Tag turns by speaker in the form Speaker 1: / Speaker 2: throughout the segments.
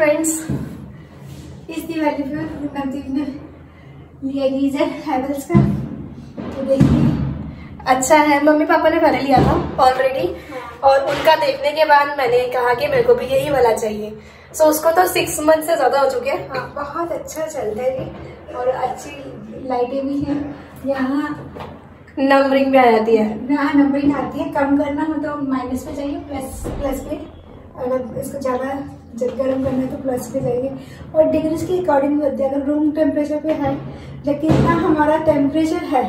Speaker 1: Friends इस दिवाली पे नवदीप ने लिया गीजर हैवल्स का तो देखिए अच्छा है मम्मी पापा ने पहले लिया था ऑलरेडी और उनका देखने के बाद मैंने कहा कि मेरे को भी यही वाला चाहिए। सो so, उसको तो सिक्स मंथ से ज़्यादा हो चुके हैं। हाँ बहुत अच्छा चलता है ये। और अच्छी लाइटें भी हैं। यहाँ नंबरिंग भी आ जाती है। यहाँ नंबरिंग आती है। कम करना हो तो माइनस पे चाहिए प्लस प्लस पे। अगर इसको ज़्यादा जब गर्म करना है तो प्लस पे जाएगी और डिग्रीज के अकॉर्डिंग अगर रूम टेम्परेचर पे है लेकिन कितना हमारा टेम्परेचर है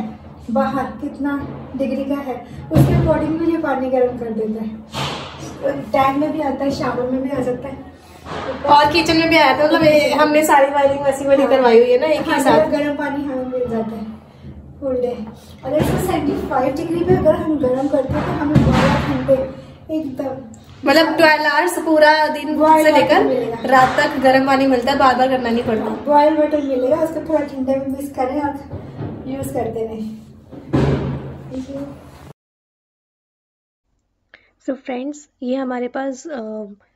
Speaker 1: बाहर कितना डिग्री का है उसके अकॉर्डिंग भी ये पानी गर्म कर देता है। टैंक में भी आता है शावर में भी आ सकता है। और किचन में भी आया था मतलब हमने सारी वायरिंग वैसी वाली करवाई हुई है ना एक ही साथ। गर्म पानी हमें मिल जाता है फुल डे अगर इसको सेवेंटी फाइव डिग्री पे अगर हम गर्म करते हैं तो हमें बारह घंटे एकदम मतलब ट्वेल्व आवर्स पूरा दिन से लेकर रात तक गर्म पानी मिलता है बार बार करना नहीं पड़ता। बॉयल वाटर मिलेगा उसको थोड़ा ठंडे में मिक्स करें और यूज़ करते रहें।
Speaker 2: सो so फ्रेंड्स ये हमारे पास आ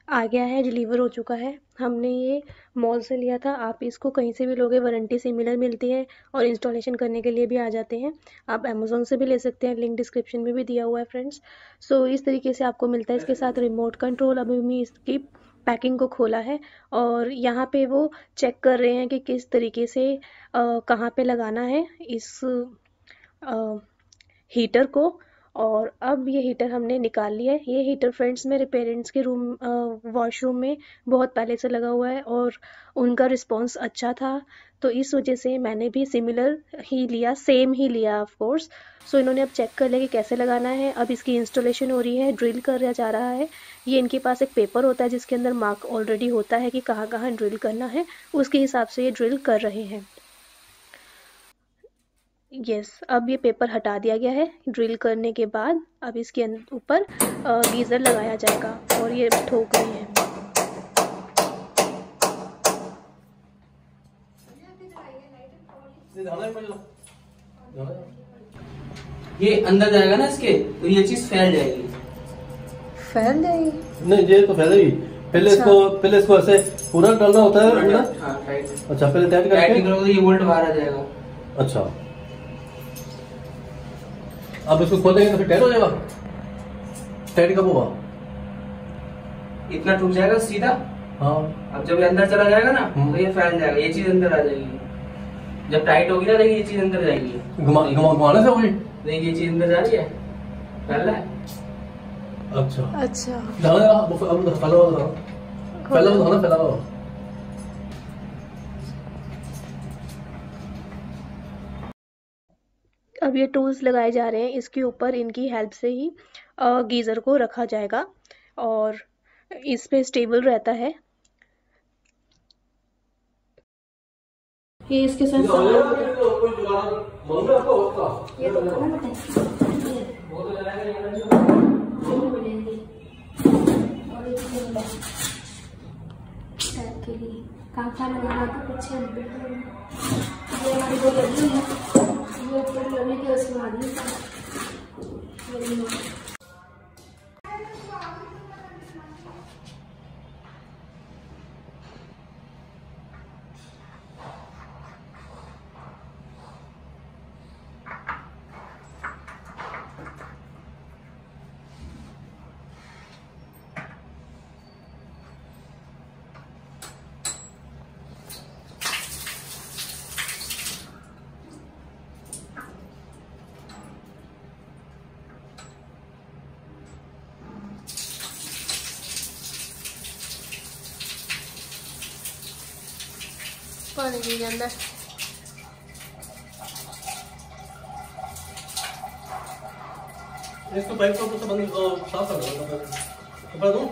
Speaker 2: गया है डिलीवर हो चुका है। हमने ये मॉल से लिया था। आप इसको कहीं से भी लोगे वारंटी सिमिलर मिलती है और इंस्टॉलेशन करने के लिए भी आ जाते हैं। आप अमेज़ोन से भी ले सकते हैं लिंक डिस्क्रिप्शन में भी दिया हुआ है फ्रेंड्स सो इस तरीके से आपको मिलता है। इसके साथ रिमोट कंट्रोल अभी मैं इसकी पैकिंग को खोला है और यहाँ पे वो चेक कर रहे हैं कि किस तरीके से कहाँ पे लगाना है इस आ, हीटर को। और अब ये हीटर हमने निकाल लिया है। ये हीटर फ्रेंड्स मेरे पेरेंट्स के रूम वॉशरूम में बहुत पहले से लगा हुआ है और उनका रिस्पांस अच्छा था। तो इस वजह से मैंने भी सिमिलर ही लिया सेम ही लिया ऑफ़ कोर्स सो इन्होंने अब चेक कर लिया कि कैसे लगाना है। अब इसकी इंस्टॉलेशन हो रही है ड्रिल कर जा रहा है। ये इनके पास एक पेपर होता है जिसके अंदर मार्क ऑलरेडी होता है कि कहाँ कहाँ ड्रिल करना है। उसके हिसाब से ये ड्रिल कर रहे हैं। यस अब ये पेपर हटा दिया गया है ड्रिल करने के बाद अब इसके ऊपर गीज़र लगाया जाएगा और ये ठोक रही है।
Speaker 3: ये अंदर जाएगा ना इसके तो ये चीज़ फैल जाएगी।
Speaker 1: फैल जाएगी?
Speaker 4: नहीं ये तो फैलेगी। पहले अच्छा। इसको पहले इसको ऐसे पूरा डालना होता है पूरा
Speaker 3: हाँ,
Speaker 4: अच्छा पहले टाइट
Speaker 3: करके? तो ये वोल्ट बाहर आ जाएगा।
Speaker 4: अच्छा। अब इसको खोलेंगे तो फिर टाइट हो जाएगा। टाइट कब होगा?
Speaker 3: इतना टूट जाएगा सीधा?
Speaker 4: हाँ।
Speaker 3: अब जब ये अंदर चला जाएगा ना हम्म। तो ये फैल जाएगा ये चीज़ अंदर आ जाएगी। जब टाइट होगी ना देखिए ये चीज़ अंदर जाएगी।
Speaker 4: घुमा घुमा घुमाने से होगी
Speaker 3: देखिए ये चीज़ अंदर जा रही है। फैल रहा है।
Speaker 4: अच्छा।
Speaker 1: अच्छा।
Speaker 4: फैला हुआ फैला हुआ फैला हुआ
Speaker 2: अब ये टूल्स लगाए जा रहे हैं इसके ऊपर इनकी हेल्प से ही गीज़र को रखा जाएगा और इस पे स्टेबल रहता है।
Speaker 1: ये इसके साथ ये के लिए। कांटा लगाना तो कुछ ये हमारी वो लगी है। लगने के उसके बाद पानी पी जाता
Speaker 4: इसको पाइप को तो बंद साफ़ कर दो कपड़ा दूँ?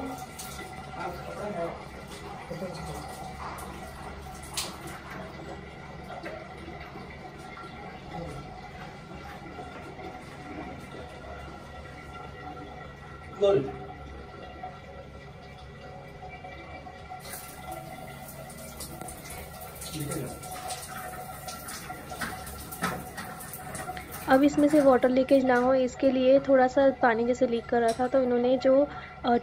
Speaker 4: Good.
Speaker 2: अब इसमें से वाटर लीकेज ना हो इसके लिए थोड़ा सा पानी जैसे लीक कर रहा था तो इन्होंने जो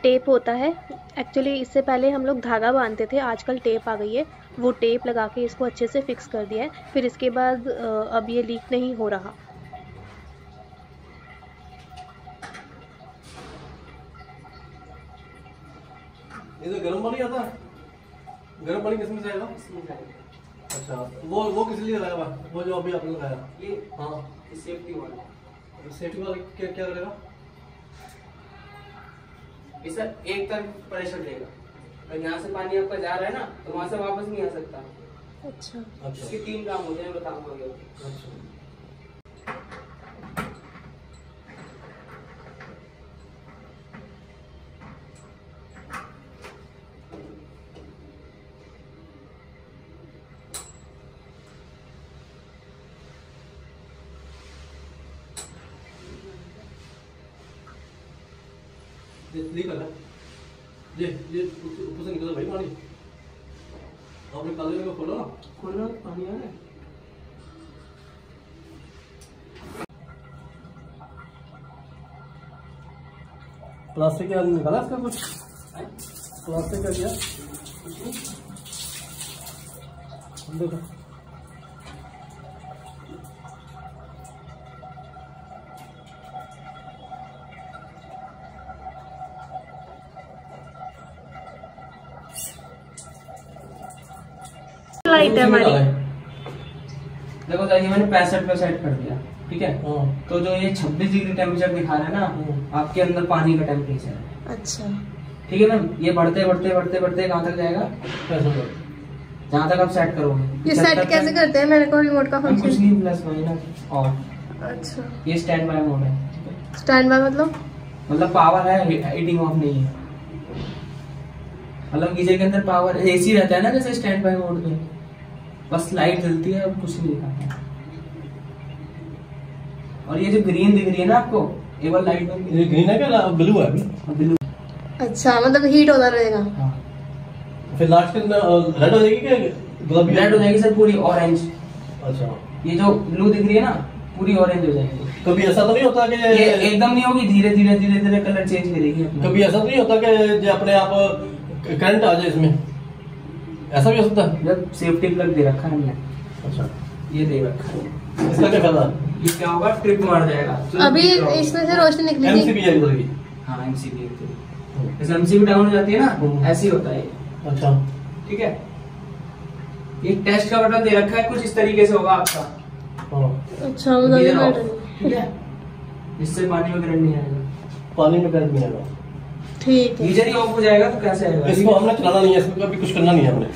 Speaker 2: टेप होता है एक्चुअली इससे पहले हम लोग धागा बांधते थे आजकल टेप आ गई है वो टेप लगा के इसको अच्छे से फिक्स कर दिया है फिर इसके बाद अब ये लीक नहीं हो रहा।
Speaker 4: ये तो गर्म पानी आता है? गर्म पानी किसमें से आएगा
Speaker 3: इसमें जाएगा
Speaker 4: अच्छा वो वो किस लिए लगाया हुआ है? वो जो अभी आपने लगाया।
Speaker 3: ये
Speaker 4: हाँ।
Speaker 3: सेफ्टी वाला।
Speaker 4: सेफ्टी वाला क्या क्या करेगा?
Speaker 3: ये सर एक तरफ़ प्रेशर देगा। अगर यहाँ से पानी आपका जा रहा है ना तो वहाँ से वापस नहीं आ सकता।
Speaker 2: अच्छा।
Speaker 4: अच्छा।
Speaker 3: इसके तीन काम होते हैं बताऊँगा।
Speaker 4: अच्छा। ये रहा ये ये ऊपर से निकल भाई पानी। आपने काले खोलो ना।
Speaker 3: खोलो पानी आ रहा है।
Speaker 4: प्लास्टिक का निकाला इसका कुछ? प्लास्टिक का क्या? देखो।
Speaker 2: लाइट है हमारी
Speaker 3: देखो ये मैंने पैंसठ पे सेट कर दिया ठीक है?
Speaker 4: हाँ।
Speaker 3: तो जो ये 26 डिग्री टेम्परेचर दिखा रहा है ना
Speaker 4: हम्म।
Speaker 3: आपके अंदर पानी का टेम्परेचर है।
Speaker 2: अच्छा।
Speaker 3: ठीक है मैम? ये बढ़ते बढ़ते बढ़ते बढ़ते कहाँ तक जाएगा? जहाँ तक आप सेट करोगे।
Speaker 1: ये सेट कैसे करते हैं? मेरे को रिमोट का
Speaker 3: हम कुछ नहीं प्लस माइनस और।
Speaker 1: अच्छा।
Speaker 3: ये स्टैंड बाय मोड है है?
Speaker 1: स्टैंड बाय मतलब?
Speaker 3: मतलब पावर है हीटिंग ऑफ़ नहीं है। मतलब गीजर के अंदर पावर एसी रहता है ना जैसे स्टैंड बाय मोड में बस लाइट जलती है और कुछ नहीं दिखाता और ये जो ग्रीन दिख रही है ना आपको ये वाला लाइट
Speaker 4: ये ग्रीन है क्या? ब्लू है अभी।
Speaker 3: ब्लू
Speaker 1: अच्छा मतलब हीट होता रहेगा।
Speaker 3: हाँ।
Speaker 4: फिर लास्ट के रेड हो जाएगी क्या? गुलाबी
Speaker 3: रेड हो जाएगी सर पूरी ऑरेंज
Speaker 4: अच्छा।
Speaker 3: ये जो ब्लू दिख रही है ना पूरी ऑरेंज हो जाएगी।
Speaker 4: कभी ऐसा तो नहीं होता कि
Speaker 3: ये एकदम नहीं होगी धीरे धीरे धीरे धीरे कलर चेंज करेगी
Speaker 4: कभी ऐसा तो नहीं होता कि जो अपने आप करंट आ जाए इसमें? ऐसा भी हो सकता है।
Speaker 3: जब सेफ्टी प्लग दे रखा है हमने।
Speaker 4: अच्छा।
Speaker 3: ये दे रखा है।
Speaker 4: इसका क्या फ़ायदा?
Speaker 3: ये क्या होगा? ट्रिप मार जाएगा।
Speaker 1: अभी इसमें से रोशनी निकली थी।
Speaker 4: एमसीबी है इधर की
Speaker 3: हाँ एमसीबी जैसे एमसीबी डाउन हो जाती है ना
Speaker 4: हम्म।
Speaker 3: ऐसे ही होता है
Speaker 4: अच्छा।
Speaker 3: ठीक है? ये टेस्ट का बटन दे रखा है कुछ इस तरीके से होगा आपका।
Speaker 4: हाँ
Speaker 1: अच्छा मतलब
Speaker 3: ठीक है? इससे पानी वगैरह नहीं आएगा।
Speaker 4: पानी में करंट नहीं आएगा
Speaker 1: ठीक है।
Speaker 3: गीजर ही ऑफ़ हो जाएगा तो कैसे आएगा?
Speaker 4: इसको हमने चलाना नहीं है इसको कभी कुछ करना नहीं है हमने।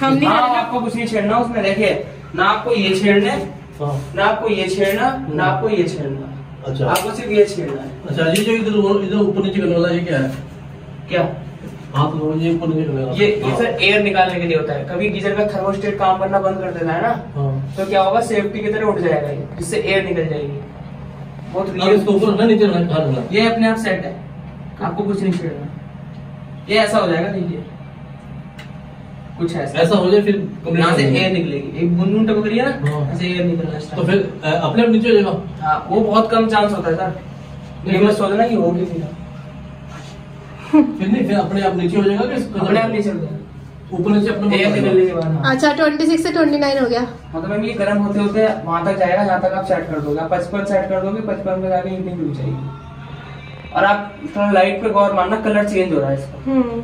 Speaker 1: हम नहीं
Speaker 3: हाँ आपको कुछ नहीं छेड़ना उसमें देखिए ना आपको ये छेड़ने
Speaker 4: हाँ
Speaker 3: ना आपको ये छेड़ना ना आपको ये छेड़ना
Speaker 4: अच्छा।
Speaker 3: आपको सिर्फ़ ये छेड़ना है।
Speaker 4: अच्छा ये जो इधर इधर ऊपर नीचे करने वाला ये क्या है?
Speaker 3: क्या?
Speaker 4: हाथ लो ये ऊपर नीचे करने वाला।
Speaker 3: ये ये
Speaker 4: हाँ।
Speaker 3: सर एयर निकालने के लिए होता है। कभी गीजर का थर्मोस्टेट काम करना बंद कर देता है ना
Speaker 4: हाँ।
Speaker 3: तो क्या होगा? सेफ्टी की तरह उठ जाएगा ये जिससे एयर निकल जाएगी। बहुत
Speaker 4: इसको ऊपर नीचे
Speaker 3: ये अपने आप सेट है। आपको कुछ नहीं छेड़ना। ये ऐसा हो जाएगा देखिए। कुछ ऐसा।
Speaker 4: ऐसा हो जाए फिर
Speaker 3: यहाँ से एयर निकलेगी। एक बूंद बूंद टपक रही है ना
Speaker 4: हाँ।
Speaker 3: ऐसे एयर निकलना
Speaker 4: तो फिर अपने आप नीचे हो जाएगा।
Speaker 3: हाँ वो बहुत कम चांस होता है सर ये मत सोचना कि होगी सीधा।
Speaker 4: फिर नहीं फिर अपने आप नीचे हो जाएगा कि
Speaker 3: अपने आप नहीं चल जाएगा।
Speaker 4: ऊपर नीचे अपने
Speaker 3: एयर निकलने के बाद हाँ।
Speaker 1: अच्छा ट्वेंटी सिक्स से ट्वेंटी नाइन हो गया।
Speaker 3: मतलब मैम ये गर्म होते होते वहाँ तक जाएगा जहाँ तक आप सेट कर दोगे। आप पचपन सेट कर दोगे पचपन में जाके हीटिंग रुक जाएगी। और आप थोड़ा लाइट पे गौर मारना कलर चेंज हो रहा है इसका।
Speaker 1: हम्म।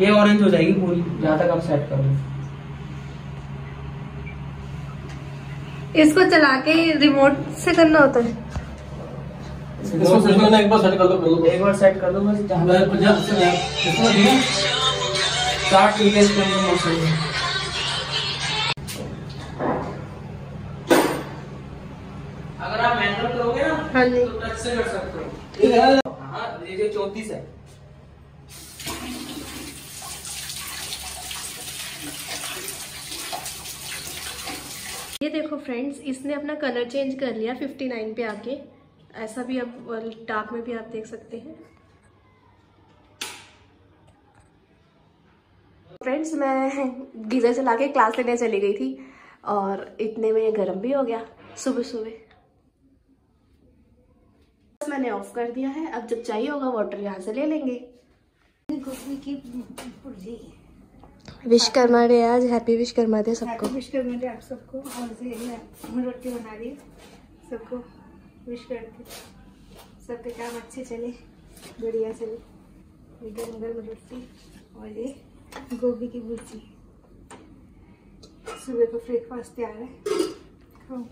Speaker 3: ये ऑरेंज हो जाएगी पूरी जहाँ तक आप सेट करोगे।
Speaker 1: इसको चला के रिमोट से करना होता है।
Speaker 4: इसको कुछ एक बार सेट कर लो
Speaker 3: एक बार सेट कर दो बस जहाँ तक
Speaker 4: जब इसमें ठीक है
Speaker 3: स्टार्ट ठीक है इसके अंदर मोशन
Speaker 1: हाँ जी।
Speaker 3: तो टच से कर सकते
Speaker 4: हो।
Speaker 3: हाँ। ये जो चौतीस है।
Speaker 2: ये देखो फ्रेंड्स इसने अपना कलर चेंज कर लिया 59 पे आके। ऐसा भी अब डार्क में भी आप देख सकते हैं। फ्रेंड्स मैं गीज़र चला के क्लास लेने चली गई थी और इतने में ये गर्म भी हो गया सुबह सुबह मैंने ऑफ़ कर दिया है। अब जब चाहिए होगा वाटर यहाँ से ले लेंगे।
Speaker 1: गोभी की भुर्जी
Speaker 2: विश्वकर्मा डे आज हैप्पी विश्वकर्मा डे सबको।
Speaker 1: विश कर मुझे आप सबको। और से मैं रोटी बना रही हूँ। सबको विश करके। सबके काम अच्छे चले बढ़िया चले। ये गरम गरम रोटी और ये गोभी की भुर्जी। सुबह को ब्रेकफास्ट तैयार है। खाओ